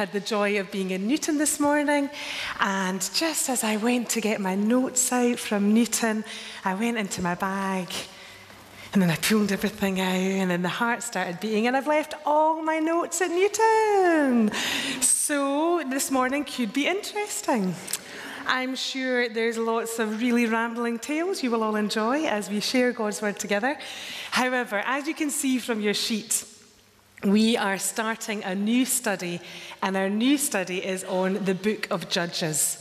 had the joy of being in Newton this morning, and just as I went to get my notes out from Newton, I went into my bag. And then I pulled everything out, and then the heart started beating, and I've left all my notes at Newton. So this morning could be interesting. I'm sure there's lots of really rambling tales you will all enjoy as we share God's Word together. However, as you can see from your sheet, we are starting a new study, and our new study is on the book of Judges.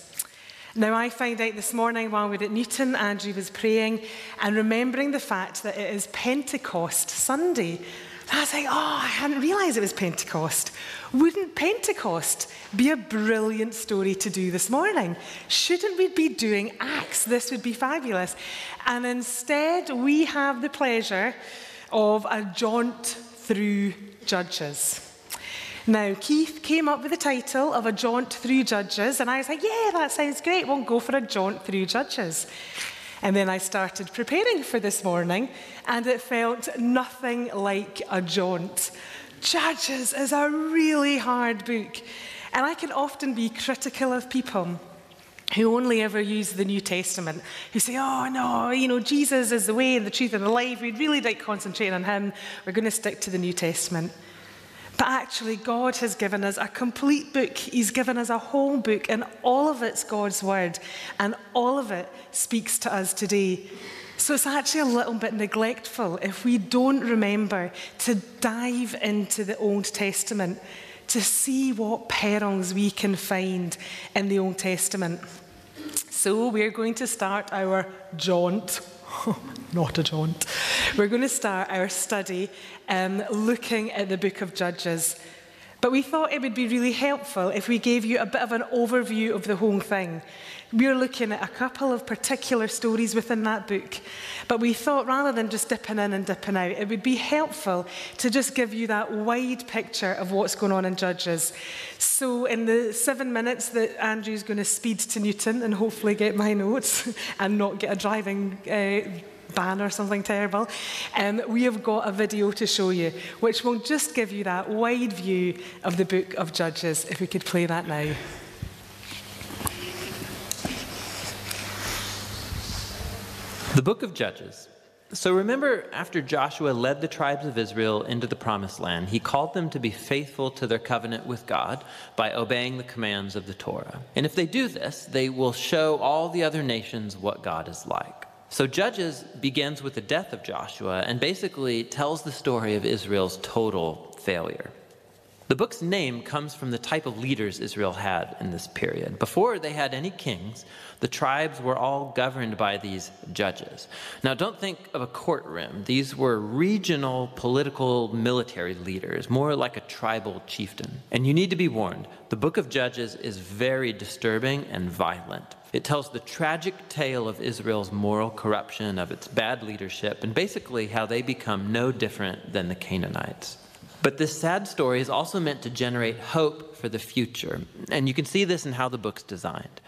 Now, I found out this morning while we were at Newton, Andrew was praying and remembering the fact that it is Pentecost Sunday. I was like, oh, I hadn't realised it was Pentecost. Wouldn't Pentecost be a brilliant story to do this morning? Shouldn't we be doing Acts? This would be fabulous. And instead, we have the pleasure of a jaunt through Judges. Now, Keith came up with the title of A Jaunt Through Judges, and I was like, yeah, that sounds great. We'll go for a jaunt through Judges. And then I started preparing for this morning, and it felt nothing like a jaunt. Judges is a really hard book, and I can often be critical of people who only ever use the New Testament, who say, oh no, you know, Jesus is the way and the truth and the life. We'd really like concentrating on him. We're going to stick to the New Testament. But actually, God has given us a complete book. He's given us a whole book, and all of it's God's word, and all of it speaks to us today. So it's actually a little bit neglectful if we don't remember to dive into the Old Testament to see what perils we can find in the Old Testament. So we're going to start our jaunt not a jaunt. We're going to start our study um, looking at the book of Judges. But we thought it would be really helpful if we gave you a bit of an overview of the whole thing. We're looking at a couple of particular stories within that book. But we thought rather than just dipping in and dipping out, it would be helpful to just give you that wide picture of what's going on in Judges. So, in the seven minutes that Andrew's going to speed to Newton and hopefully get my notes and not get a driving. Uh, ban or something terrible. Um, we have got a video to show you, which will just give you that wide view of the book of Judges, if we could play that now. The book of Judges. So remember, after Joshua led the tribes of Israel into the promised land, he called them to be faithful to their covenant with God by obeying the commands of the Torah. And if they do this, they will show all the other nations what God is like. So Judges begins with the death of Joshua and basically tells the story of Israel's total failure. The book's name comes from the type of leaders Israel had in this period. Before they had any kings, the tribes were all governed by these judges. Now, don't think of a courtroom. These were regional political military leaders, more like a tribal chieftain. And you need to be warned the book of Judges is very disturbing and violent. It tells the tragic tale of Israel's moral corruption, of its bad leadership, and basically how they become no different than the Canaanites. But this sad story is also meant to generate hope for the future. And you can see this in how the book's designed.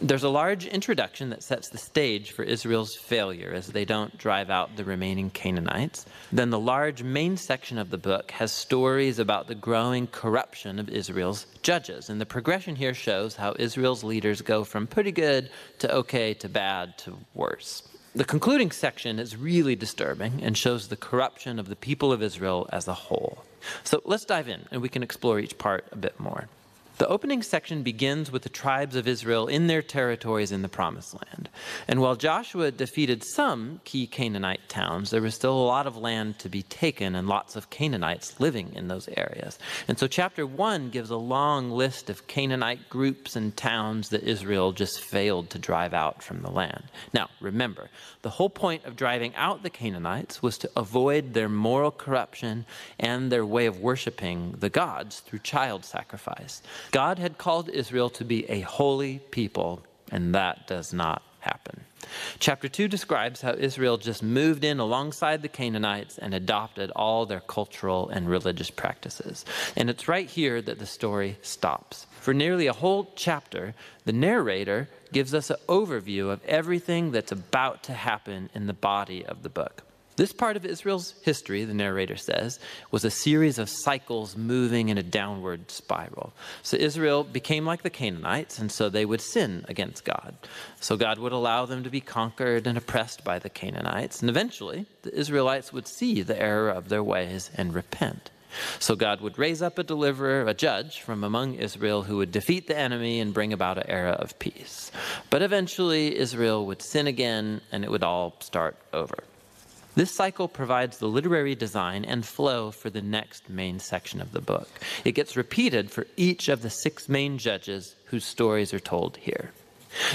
There's a large introduction that sets the stage for Israel's failure as they don't drive out the remaining Canaanites. Then the large main section of the book has stories about the growing corruption of Israel's judges. And the progression here shows how Israel's leaders go from pretty good to okay to bad to worse. The concluding section is really disturbing and shows the corruption of the people of Israel as a whole. So let's dive in and we can explore each part a bit more. The opening section begins with the tribes of Israel in their territories in the Promised Land. And while Joshua defeated some key Canaanite towns, there was still a lot of land to be taken and lots of Canaanites living in those areas. And so chapter 1 gives a long list of Canaanite groups and towns that Israel just failed to drive out from the land. Now, remember, the whole point of driving out the Canaanites was to avoid their moral corruption and their way of worshiping the gods through child sacrifice. God had called Israel to be a holy people, and that does not happen. Chapter 2 describes how Israel just moved in alongside the Canaanites and adopted all their cultural and religious practices. And it's right here that the story stops. For nearly a whole chapter, the narrator gives us an overview of everything that's about to happen in the body of the book. This part of Israel's history, the narrator says, was a series of cycles moving in a downward spiral. So Israel became like the Canaanites, and so they would sin against God. So God would allow them to be conquered and oppressed by the Canaanites, and eventually the Israelites would see the error of their ways and repent. So God would raise up a deliverer, a judge from among Israel who would defeat the enemy and bring about an era of peace. But eventually Israel would sin again and it would all start over. This cycle provides the literary design and flow for the next main section of the book. It gets repeated for each of the six main judges whose stories are told here.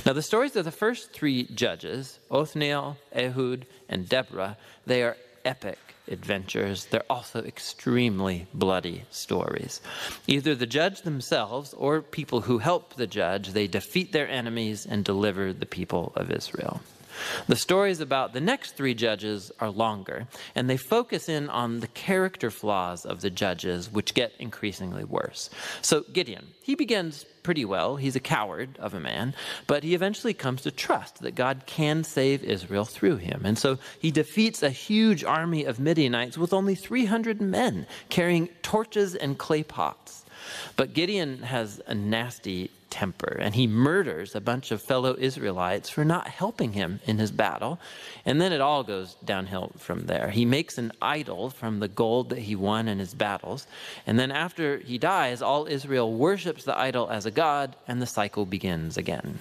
Now, the stories of the first three judges, Othniel, Ehud, and Deborah, they are epic adventures. They're also extremely bloody stories. Either the judge themselves or people who help the judge, they defeat their enemies and deliver the people of Israel. The stories about the next three judges are longer, and they focus in on the character flaws of the judges, which get increasingly worse. So, Gideon, he begins pretty well. He's a coward of a man, but he eventually comes to trust that God can save Israel through him. And so he defeats a huge army of Midianites with only 300 men carrying torches and clay pots. But Gideon has a nasty temper, and he murders a bunch of fellow Israelites for not helping him in his battle. And then it all goes downhill from there. He makes an idol from the gold that he won in his battles. And then after he dies, all Israel worships the idol as a god, and the cycle begins again.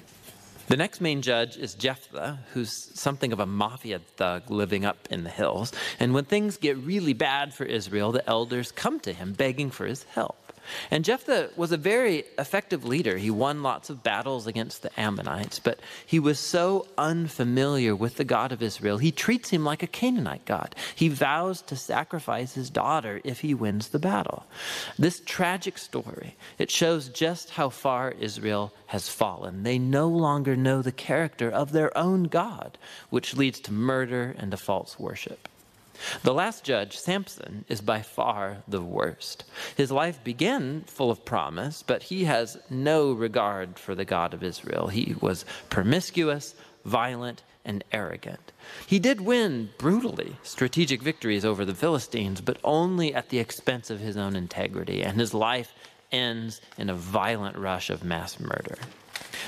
The next main judge is Jephthah, who's something of a mafia thug living up in the hills. And when things get really bad for Israel, the elders come to him begging for his help. And Jephthah was a very effective leader. He won lots of battles against the Ammonites, but he was so unfamiliar with the God of Israel, he treats him like a Canaanite God. He vows to sacrifice his daughter if he wins the battle. This tragic story, it shows just how far Israel has fallen. They no longer know the character of their own God, which leads to murder and to false worship. The last judge, Samson, is by far the worst. His life began full of promise, but he has no regard for the God of Israel. He was promiscuous, violent, and arrogant. He did win brutally strategic victories over the Philistines, but only at the expense of his own integrity, and his life ends in a violent rush of mass murder.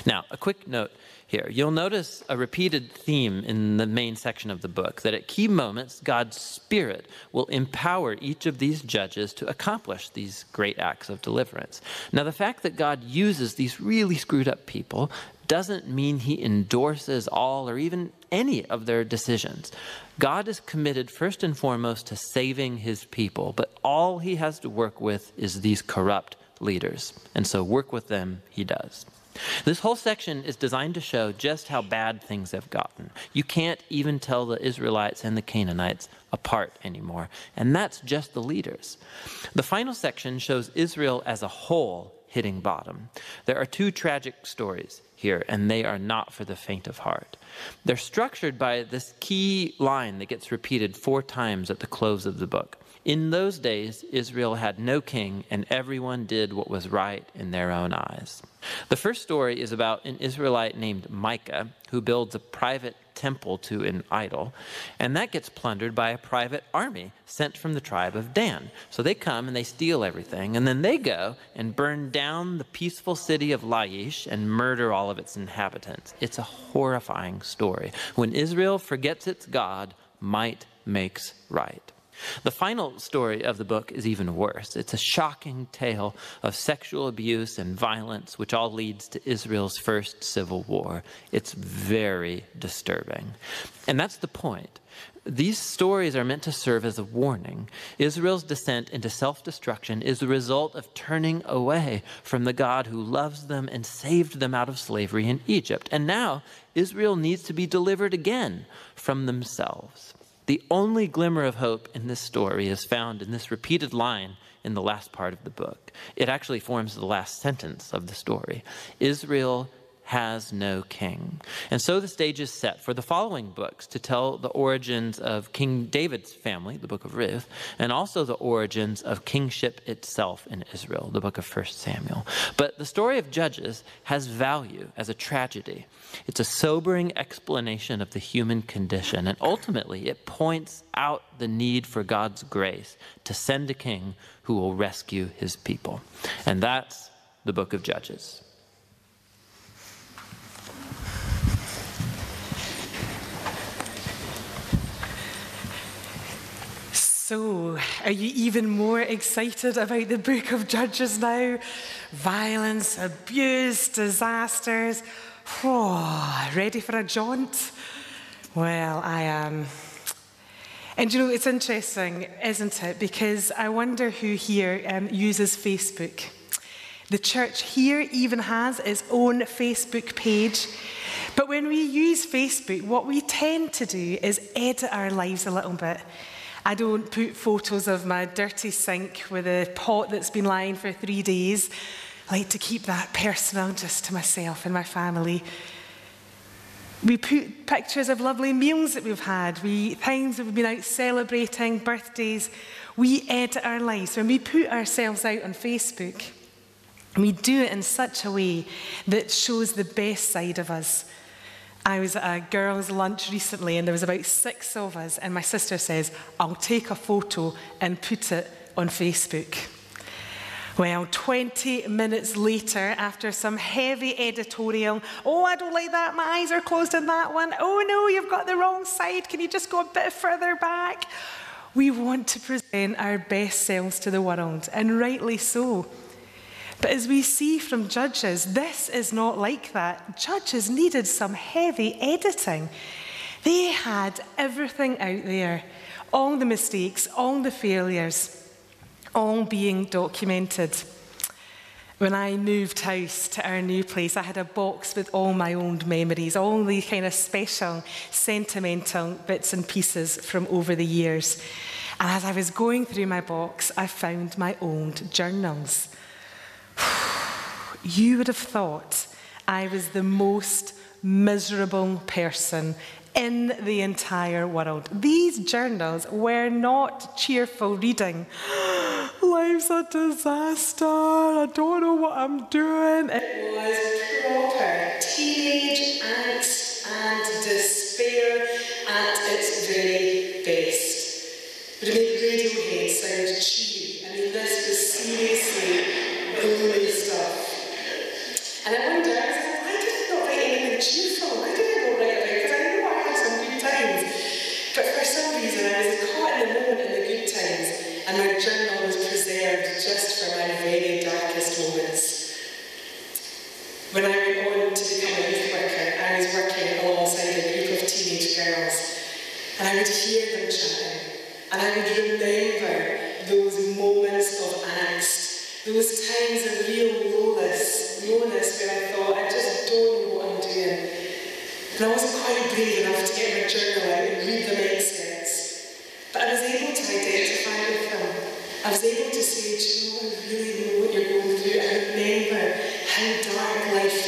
Now, a quick note here. You'll notice a repeated theme in the main section of the book that at key moments, God's Spirit will empower each of these judges to accomplish these great acts of deliverance. Now, the fact that God uses these really screwed up people doesn't mean he endorses all or even any of their decisions. God is committed first and foremost to saving his people, but all he has to work with is these corrupt leaders. And so work with them he does. This whole section is designed to show just how bad things have gotten. You can't even tell the Israelites and the Canaanites apart anymore, and that's just the leaders. The final section shows Israel as a whole hitting bottom. There are two tragic stories here, and they are not for the faint of heart. They're structured by this key line that gets repeated four times at the close of the book. In those days, Israel had no king, and everyone did what was right in their own eyes. The first story is about an Israelite named Micah who builds a private temple to an idol, and that gets plundered by a private army sent from the tribe of Dan. So they come and they steal everything, and then they go and burn down the peaceful city of Laish and murder all of its inhabitants. It's a horrifying story. When Israel forgets its God, might makes right. The final story of the book is even worse. It's a shocking tale of sexual abuse and violence, which all leads to Israel's first civil war. It's very disturbing. And that's the point. These stories are meant to serve as a warning. Israel's descent into self destruction is the result of turning away from the God who loves them and saved them out of slavery in Egypt. And now Israel needs to be delivered again from themselves. The only glimmer of hope in this story is found in this repeated line in the last part of the book. It actually forms the last sentence of the story. Israel has no king. And so the stage is set for the following books to tell the origins of King David's family, the book of Ruth, and also the origins of kingship itself in Israel, the book of 1 Samuel. But the story of Judges has value as a tragedy. It's a sobering explanation of the human condition, and ultimately it points out the need for God's grace to send a king who will rescue his people. And that's the book of Judges. So, are you even more excited about the book of Judges now? Violence, abuse, disasters. Oh, ready for a jaunt? Well, I am. And you know, it's interesting, isn't it? Because I wonder who here um, uses Facebook. The church here even has its own Facebook page. But when we use Facebook, what we tend to do is edit our lives a little bit. I don't put photos of my dirty sink with a pot that's been lying for three days. I like to keep that personal just to myself and my family. We put pictures of lovely meals that we've had, we, times that we've been out celebrating, birthdays. We edit our lives. When we put ourselves out on Facebook, we do it in such a way that shows the best side of us. I was at a girls' lunch recently and there was about six of us, and my sister says, I'll take a photo and put it on Facebook. Well, 20 minutes later, after some heavy editorial, oh, I don't like that, my eyes are closed on that one. Oh no, you've got the wrong side. Can you just go a bit further back? We want to present our best selves to the world, and rightly so. But as we see from Judges, this is not like that. Judges needed some heavy editing. They had everything out there all the mistakes, all the failures, all being documented. When I moved house to our new place, I had a box with all my old memories, all the kind of special, sentimental bits and pieces from over the years. And as I was going through my box, I found my old journals you would have thought I was the most miserable person in the entire world. These journals were not cheerful reading. Life's a disaster. I don't know what I'm doing. It was proper teenage angst and despair at its very best. But it made Radiohead sound cheery. I mean, this was seriously. And I wonder, I was like, why did I not write anything cheerful? Why did I not write about? Because I know I had some good times. But for some reason, I was caught in the moment in the good times, and my journal was preserved just for my very darkest moments. When I went on to become a youth worker, I was working alongside a group of teenage girls, and I would hear them chatting, and I would remember those moments of angst those times of real lowness, lowness where I thought, I just don't know what I'm doing. And I wasn't quite brave enough to get my journal out and read them excerpts. But I was able to identify with them. I was able to say, do you know, I really know what you're going through. I remember how dark life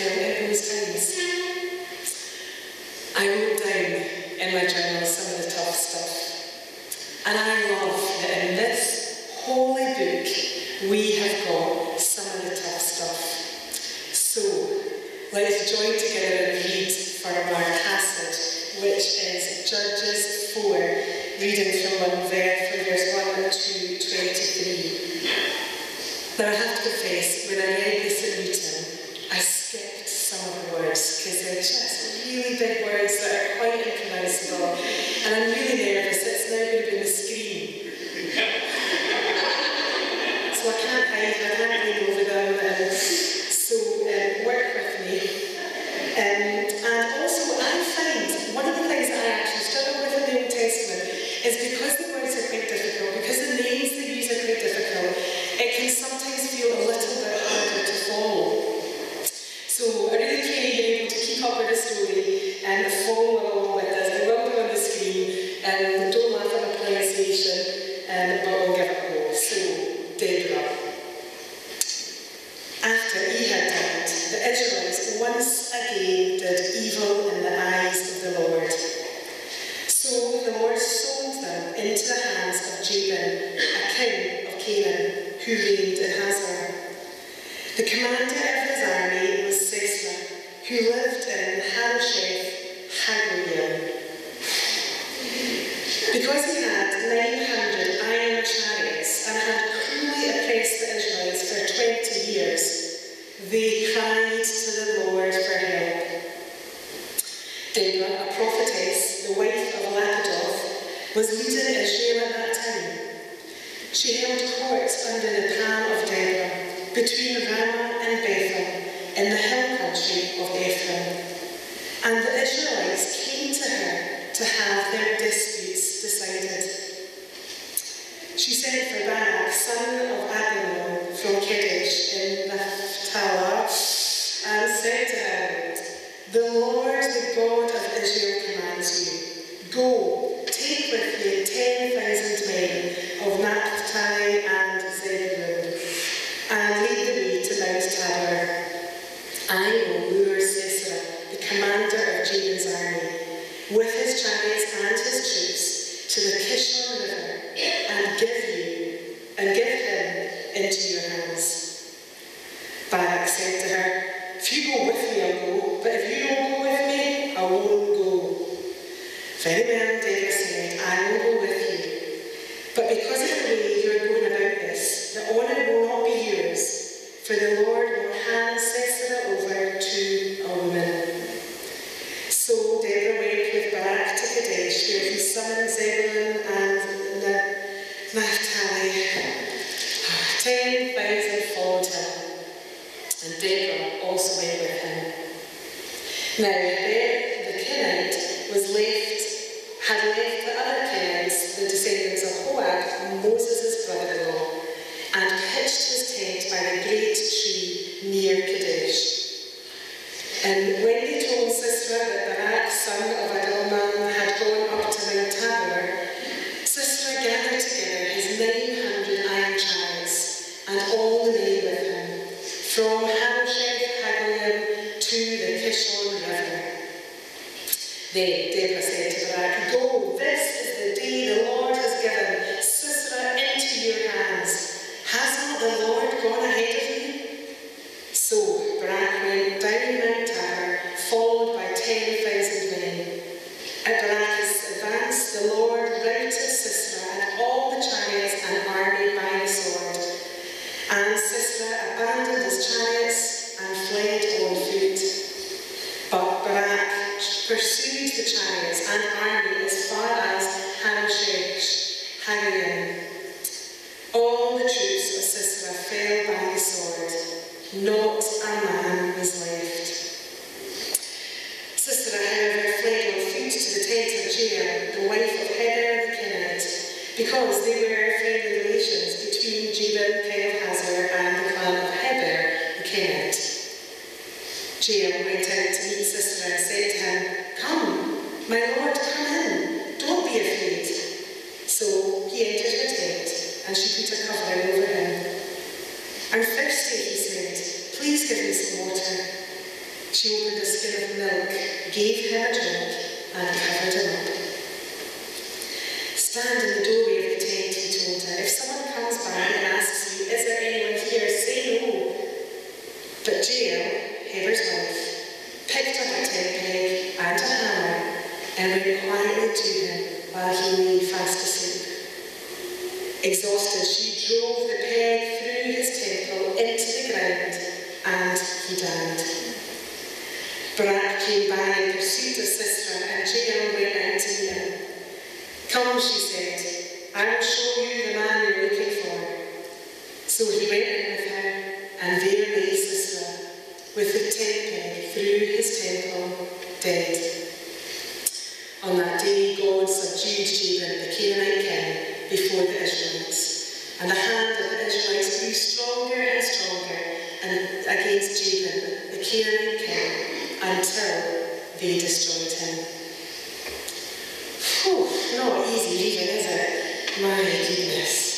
Sherif the son of Abinoam from Kadesh in Naphtali. And when he told sister that Barak, son of My Lord, come in, don't be afraid. So he entered her tent, and she put a covering over him. I'm thirsty, he said, please give me some water. She opened a skin of milk, gave him a drink, and covered him up. Stand in the doorway Exhausted, she drove the peg through his temple into the ground, and he died. Barak came back business.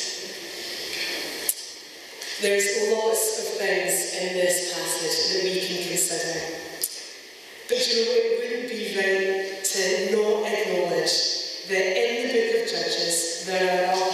There's lots of things in this passage that we can consider. But you know, it wouldn't be right to not acknowledge that in the book of Judges there are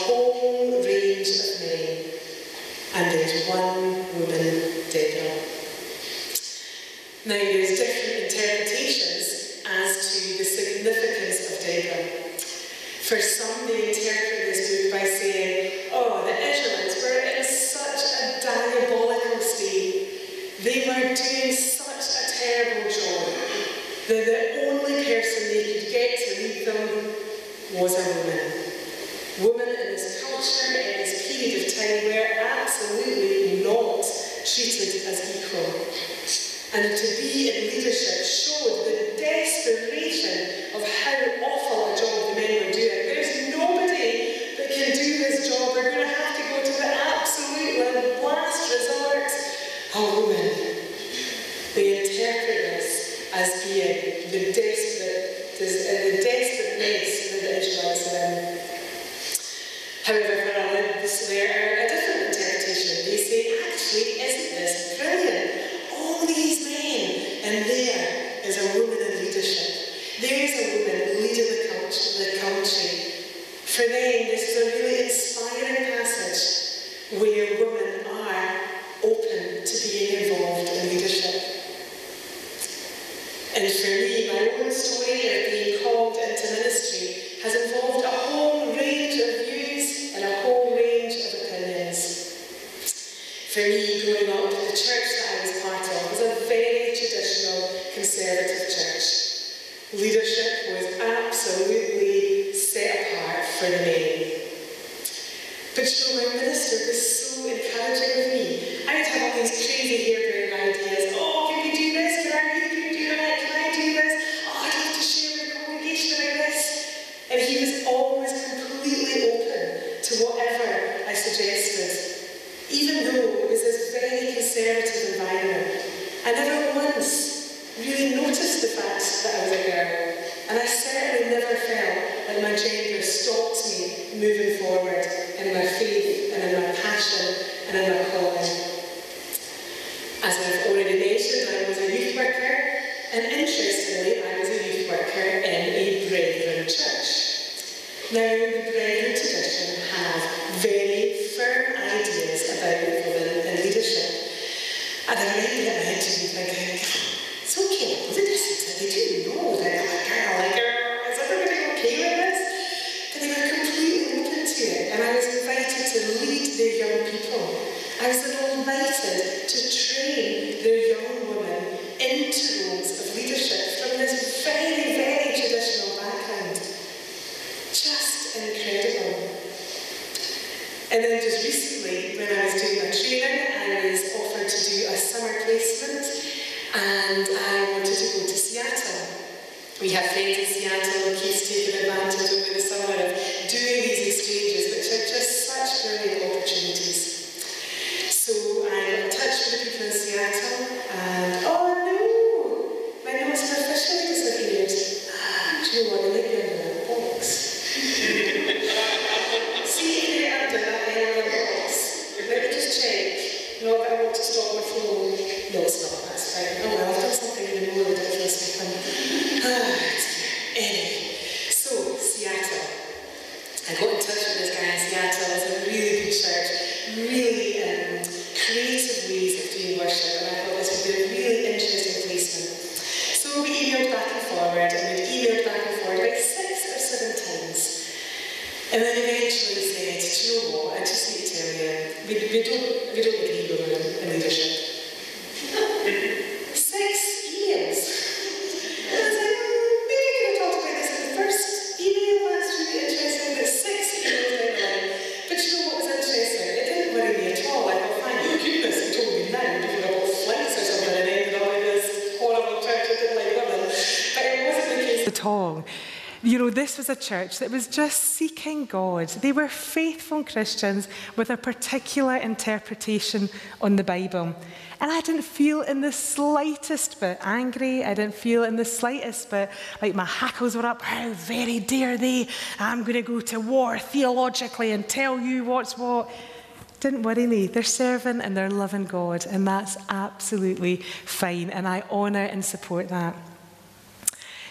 church that was just seeking God. They were faithful Christians with a particular interpretation on the Bible. And I didn't feel in the slightest bit angry. I didn't feel in the slightest bit like my hackles were up. How very dare they? I'm going to go to war theologically and tell you what's what. Didn't worry me. They're serving and they're loving God, and that's absolutely fine. And I honour and support that.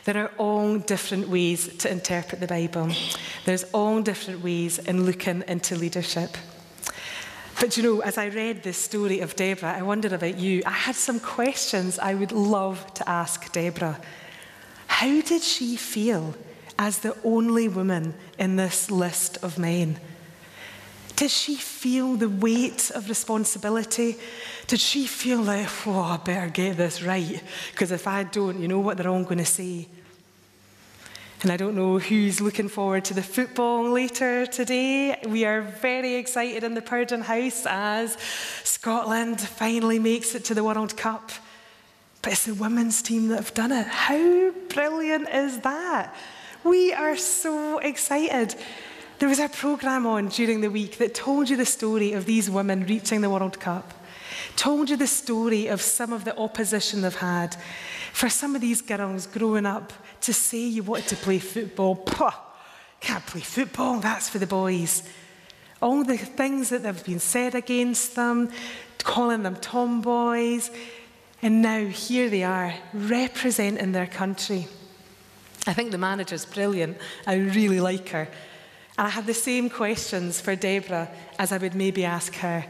There are all different ways to interpret the Bible. There's all different ways in looking into leadership. But you know, as I read this story of Deborah, I wondered about you. I had some questions I would love to ask Deborah. How did she feel as the only woman in this list of men? Did she feel the weight of responsibility? Did she feel like, oh, I better get this right? Because if I don't, you know what they're all going to say. And I don't know who's looking forward to the football later today. We are very excited in the Purdon House as Scotland finally makes it to the World Cup. But it's the women's team that have done it. How brilliant is that? We are so excited. There was a programme on during the week that told you the story of these women reaching the World Cup, told you the story of some of the opposition they've had. For some of these girls growing up, to say you wanted to play football, Puh, can't play football, that's for the boys. All the things that have been said against them, calling them tomboys, and now here they are representing their country. I think the manager's brilliant. I really like her. And I have the same questions for Deborah as I would maybe ask her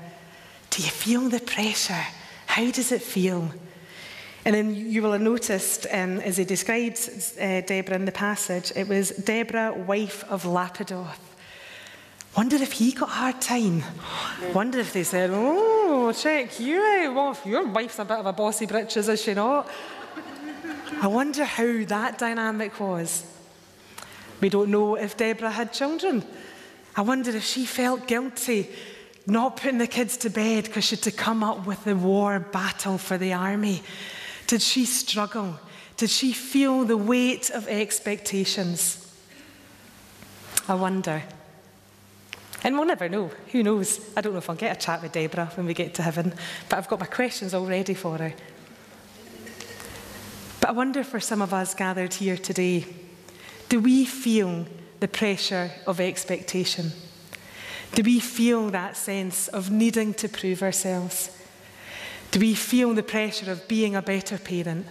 Do you feel the pressure? How does it feel? And then you will have noticed, um, as he described uh, Deborah in the passage, it was Deborah, wife of Lapidoth. Wonder if he got a hard time. Wonder if they said, Oh, check you out. Well, your wife's a bit of a bossy britches, is she not? I wonder how that dynamic was. We don't know if Deborah had children. I wonder if she felt guilty not putting the kids to bed because she had to come up with the war battle for the army. Did she struggle? Did she feel the weight of expectations? I wonder. And we'll never know. Who knows? I don't know if I'll get a chat with Deborah when we get to heaven, but I've got my questions all ready for her. But I wonder for some of us gathered here today, do we feel the pressure of expectation? Do we feel that sense of needing to prove ourselves? Do we feel the pressure of being a better parent?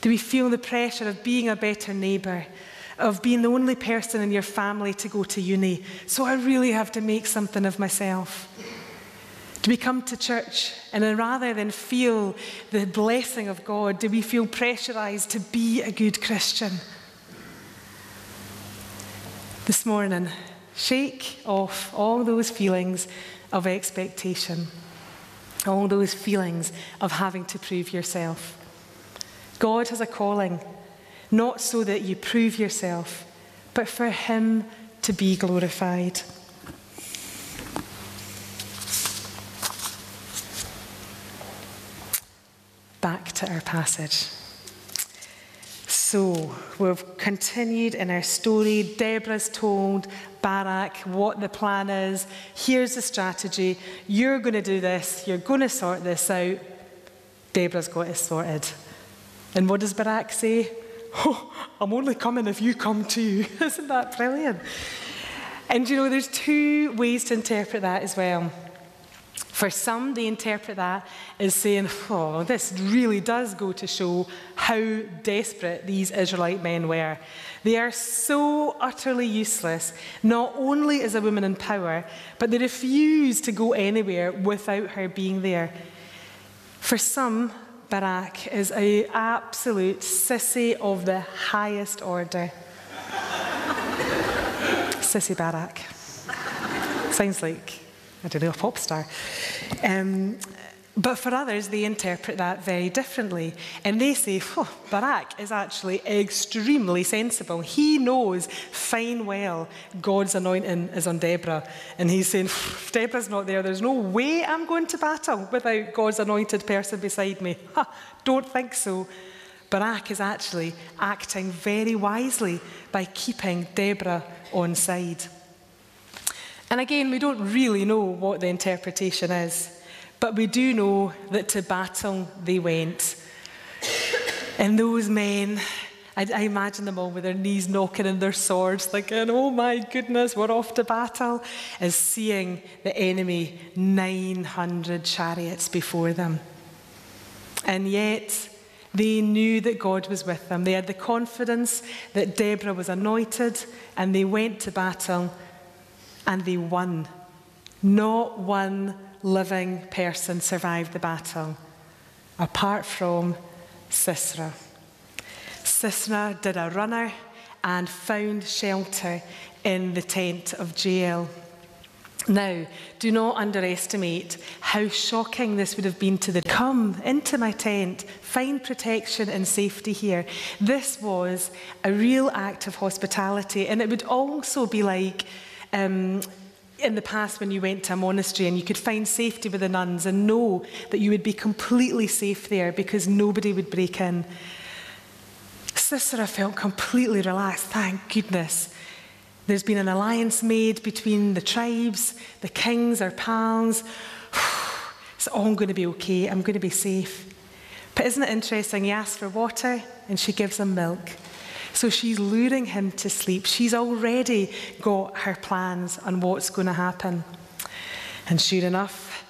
Do we feel the pressure of being a better neighbour? Of being the only person in your family to go to uni? So I really have to make something of myself. Do we come to church and rather than feel the blessing of God, do we feel pressurized to be a good Christian? This morning, shake off all those feelings of expectation all those feelings of having to prove yourself. God has a calling, not so that you prove yourself, but for Him to be glorified. Back to our passage. So, we've continued in our story. Deborah's told Barak what the plan is. Here's the strategy. You're going to do this. You're going to sort this out. Deborah's got it sorted. And what does Barak say? Oh, I'm only coming if you come too. Isn't that brilliant? And you know, there's two ways to interpret that as well. For some, they interpret that as saying, oh, this really does go to show how desperate these Israelite men were. They are so utterly useless, not only as a woman in power, but they refuse to go anywhere without her being there. For some, Barak is an absolute sissy of the highest order. sissy Barak. Sounds like I don't know, a pop star. Um, but for others, they interpret that very differently. And they say, oh, Barak is actually extremely sensible. He knows fine well God's anointing is on Deborah. And he's saying, if Deborah's not there, there's no way I'm going to battle without God's anointed person beside me. Ha, don't think so. Barak is actually acting very wisely by keeping Deborah on side. And again, we don't really know what the interpretation is, but we do know that to battle they went. And those men, I, I, imagine them all with their knees knocking and their swords, thinking, oh my goodness, we're off to battle, as seeing the enemy 900 chariots before them. And yet, they knew that God was with them. They had the confidence that Deborah was anointed, and they went to battle and they won. Not one living person survived the battle, apart from Sisera. Sisera did a runner and found shelter in the tent of Jael. Now, do not underestimate how shocking this would have been to the come into my tent, find protection and safety here. This was a real act of hospitality, and it would also be like um, in the past when you went to a monastery and you could find safety with the nuns and know that you would be completely safe there because nobody would break in. Sisera felt completely relaxed, thank goodness. There's been an alliance made between the tribes, the kings, our pals. It's all going to be okay. I'm going to be safe. But isn't it interesting? He asks for water and she gives him milk. So she's luring him to sleep. She's already got her plans on what's going to happen. And sure enough,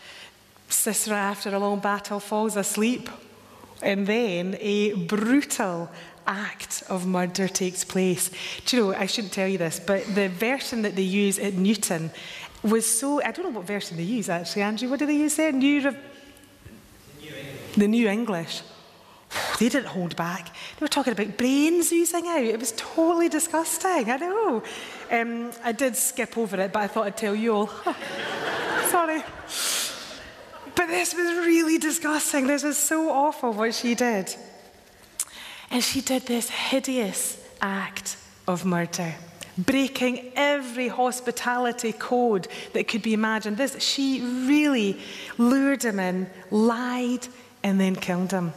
Sisera, after a long battle, falls asleep. And then a brutal act of murder takes place. Do you know, I shouldn't tell you this, but the version that they use at Newton was so, I don't know what version they use actually, Andrew, what do they use there? New, the New, New English. They didn't hold back. They were talking about brains oozing out. It was totally disgusting. I know. Um, I did skip over it, but I thought I'd tell you all. Sorry. But this was really disgusting. This was so awful what she did. And she did this hideous act of murder, breaking every hospitality code that could be imagined. This, she really lured him in, lied, and then killed him.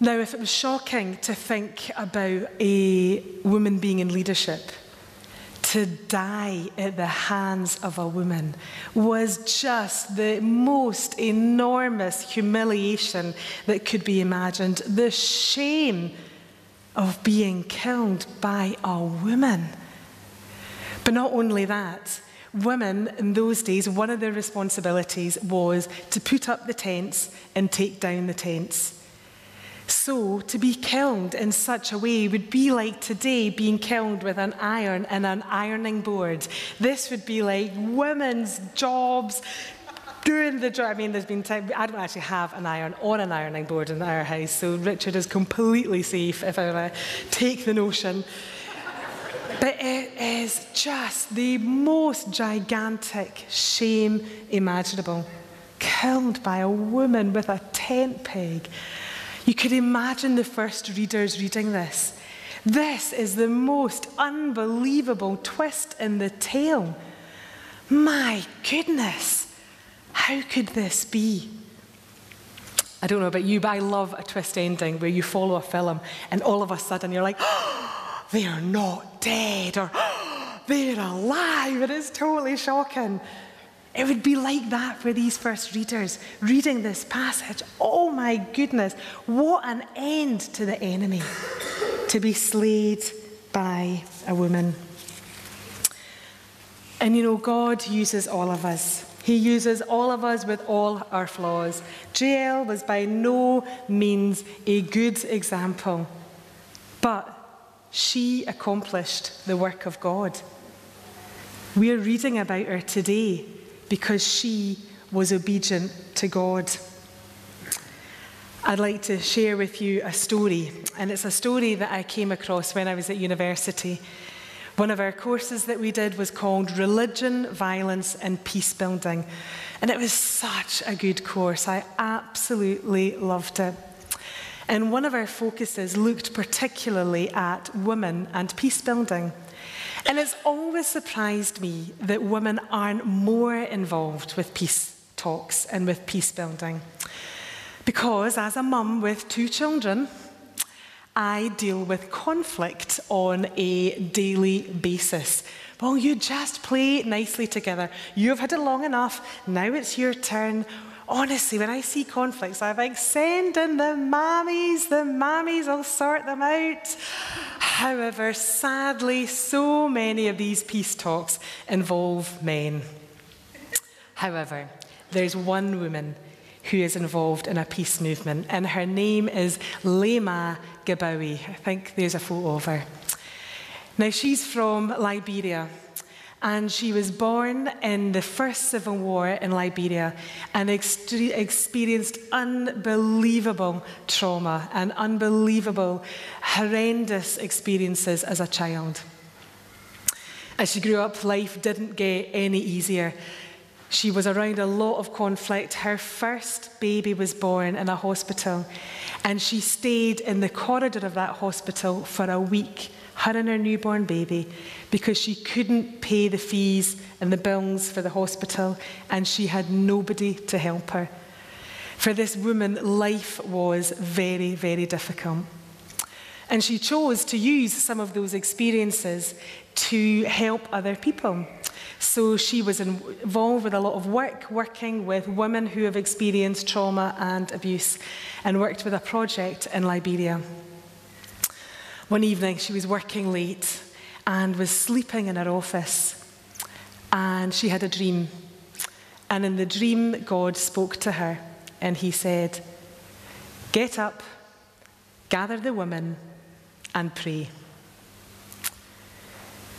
Now, if it was shocking to think about a woman being in leadership, to die at the hands of a woman was just the most enormous humiliation that could be imagined. The shame of being killed by a woman. But not only that, women in those days, one of their responsibilities was to put up the tents and take down the tents. So, to be killed in such a way would be like today being killed with an iron and an ironing board. This would be like women's jobs, doing the job. I mean, there's been time, I don't actually have an iron on an ironing board in our house, so Richard is completely safe if I to take the notion. But it is just the most gigantic shame imaginable. Killed by a woman with a tent peg. You could imagine the first readers reading this. This is the most unbelievable twist in the tale. My goodness, how could this be? I don't know about you, but I love a twist ending where you follow a film and all of a sudden you're like, oh, they are not dead or oh, they're alive. It is totally shocking. It would be like that for these first readers reading this passage. Oh my goodness, what an end to the enemy to be slayed by a woman. And you know, God uses all of us. He uses all of us with all our flaws. Jael was by no means a good example, but she accomplished the work of God. We're reading about her today because she was obedient to God. I'd like to share with you a story, and it's a story that I came across when I was at university. One of our courses that we did was called Religion, Violence and Peace Building, and it was such a good course. I absolutely loved it. And one of our focuses looked particularly at women and peace building. And it's always surprised me that women aren't more involved with peace talks and with peace building. Because as a mum with two children, I deal with conflict on a daily basis. Well, you just play nicely together. You've had it long enough. Now it's your turn honestly, when I see conflicts, I think, send in the mammies, the mammies will sort them out. However, sadly, so many of these peace talks involve men. However, there's one woman who is involved in a peace movement, and her name is Leymah Gbowee. I think there's a photo of her. Now, she's from Liberia, And she was born in the first civil war in Liberia and experienced unbelievable trauma and unbelievable, horrendous experiences as a child. As she grew up, life didn't get any easier. She was around a lot of conflict. Her first baby was born in a hospital, and she stayed in the corridor of that hospital for a week, her and her newborn baby, because she couldn't pay the fees and the bills for the hospital, and she had nobody to help her. For this woman, life was very, very difficult. And she chose to use some of those experiences to help other people. So she was involved with a lot of work, working with women who have experienced trauma and abuse, and worked with a project in Liberia. One evening, she was working late and was sleeping in her office, and she had a dream. And in the dream, God spoke to her, and He said, Get up, gather the women, and pray.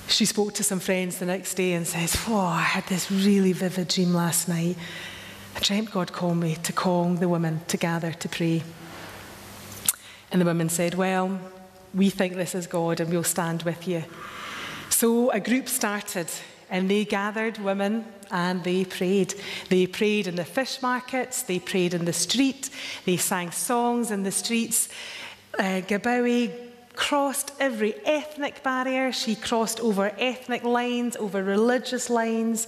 She spoke to some friends the next day and says, Oh, I had this really vivid dream last night. I dreamt God called me to call the women to gather to pray. And the women said, Well, we think this is God and we'll stand with you. So a group started and they gathered women and they prayed. They prayed in the fish markets, they prayed in the street, they sang songs in the streets. Uh, Gbowee crossed every ethnic barrier. She crossed over ethnic lines, over religious lines,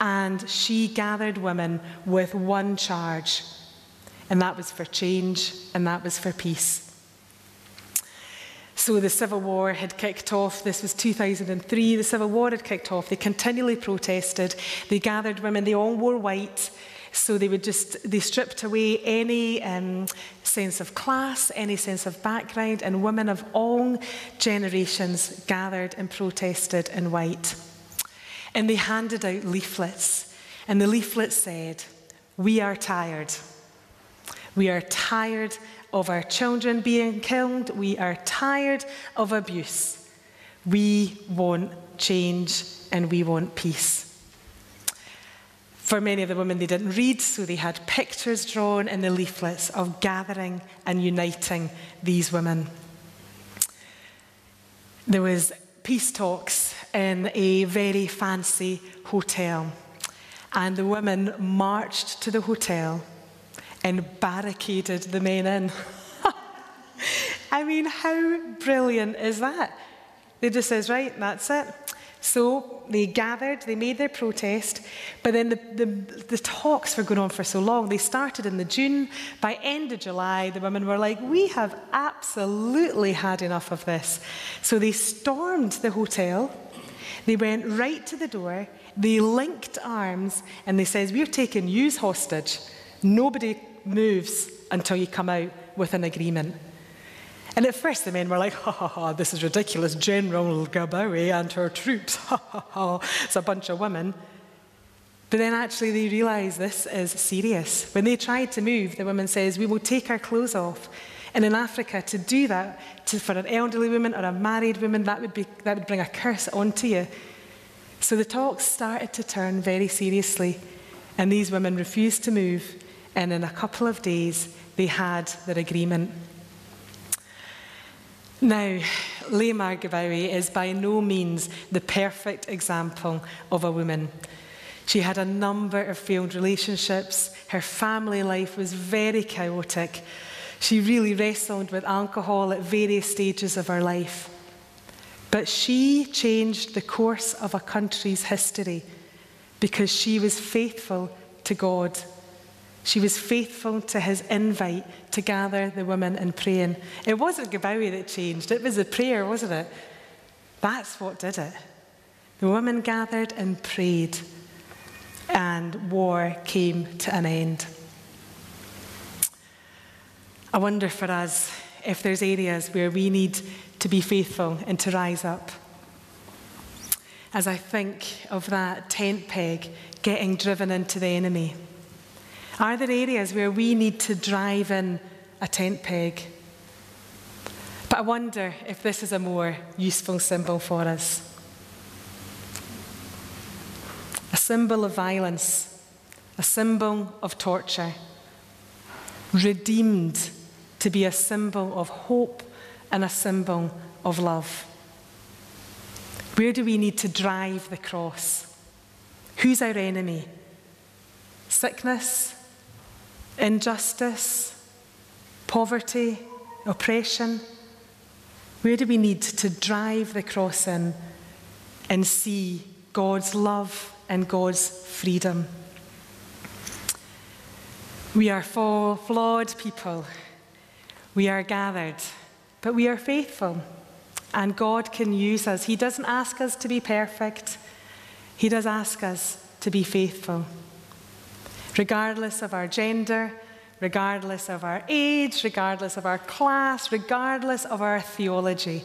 and she gathered women with one charge. And that was for change, and that was for peace. So the Civil War had kicked off. This was 2003. The Civil War had kicked off. They continually protested. They gathered women. They all wore white. So they would just, they stripped away any um, sense of class, any sense of background, and women of all generations gathered and protested in white. And they handed out leaflets, and the leaflet said, We are tired. We are tired of our children being killed. We are tired of abuse. We want change and we want peace. For many of the women, they didn't read, so they had pictures drawn in the leaflets of gathering and uniting these women. There was peace talks in a very fancy hotel, and the women marched to the hotel and barricaded the men in. I mean, how brilliant is that? They just says, right, that's it. So they gathered, they made their protest, but then the, the, the, talks were going on for so long. They started in the June. By end of July, the women were like, we have absolutely had enough of this. So they stormed the hotel. They went right to the door. They linked arms and they says, we're taking you hostage. Nobody moves until you come out with an agreement. And at first the men were like, ha ha ha, this is ridiculous. General Gbowee and her troops, ha ha ha, it's a bunch of women. But then actually they realised this is serious. When they tried to move, the woman says, we will take our clothes off. And in Africa, to do that to, for an elderly woman or a married woman, that would, be, that would bring a curse onto you. So the talks started to turn very seriously. And these women refused to move. And in a couple of days, they had their agreement. Now, Leymah Gbowee is by no means the perfect example of a woman. She had a number of failed relationships. Her family life was very chaotic. She really wrestled with alcohol at various stages of her life. But she changed the course of a country's history because she was faithful to God she was faithful to his invite to gather the women in praying. It wasn't Gbowee that changed, it was the prayer, wasn't it? That's what did it. The women gathered and prayed, and war came to an end. I wonder for us if there's areas where we need to be faithful and to rise up. As I think of that tent peg getting driven into the enemy. Are there areas where we need to drive in a tent peg? But I wonder if this is a more useful symbol for us. A symbol of violence, a symbol of torture, redeemed to be a symbol of hope and a symbol of love. Where do we need to drive the cross? Who's our enemy? Sickness, injustice, poverty, oppression? Where do we need to drive the cross in and see God's love and God's freedom? We are flawed people. We are gathered, but we are faithful. And God can use us. He doesn't ask us to be perfect, He does ask us to be faithful. Regardless of our gender, regardless of our age, regardless of our class, regardless of our theology,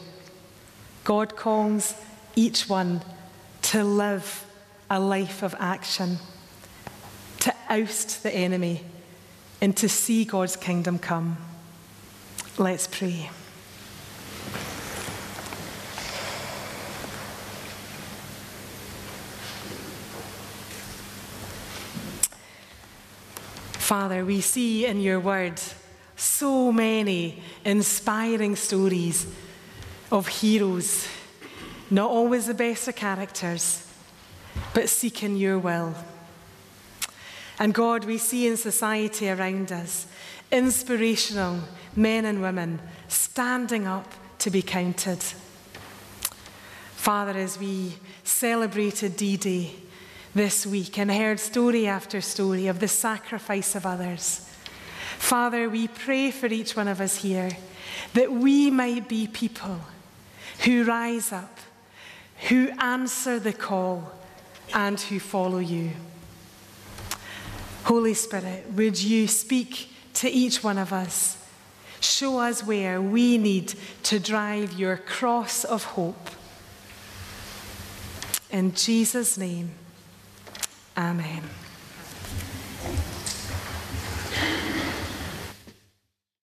God calls each one to live a life of action, to oust the enemy, and to see God's kingdom come. Let's pray. Father, we see in your word so many inspiring stories of heroes, not always the best of characters, but seeking your will. And God, we see in society around us inspirational men and women standing up to be counted. Father, as we celebrated D Day, this week and heard story after story of the sacrifice of others. Father, we pray for each one of us here that we might be people who rise up, who answer the call, and who follow you. Holy Spirit, would you speak to each one of us? Show us where we need to drive your cross of hope. In Jesus' name. Amen.